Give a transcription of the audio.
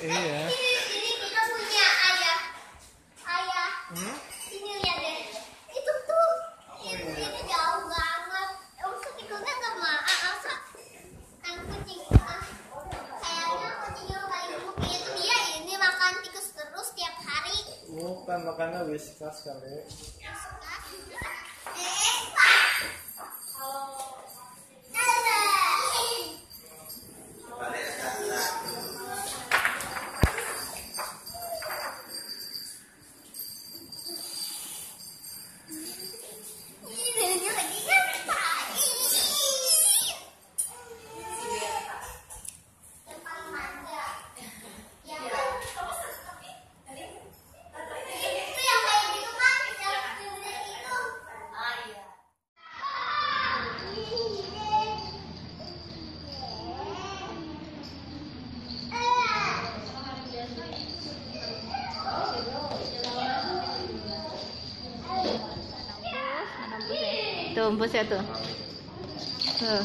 Iya. Ini, kita punya ayah. Ayah. Hmm? Ini lihat deh. Itu tuh. Oh, iya. jauh banget. Ikutnya kan ah, ah, kan ah. nggak makan tikus terus. Bukan makannya whiskas kali. Tuh embusnya tuh. Tuh.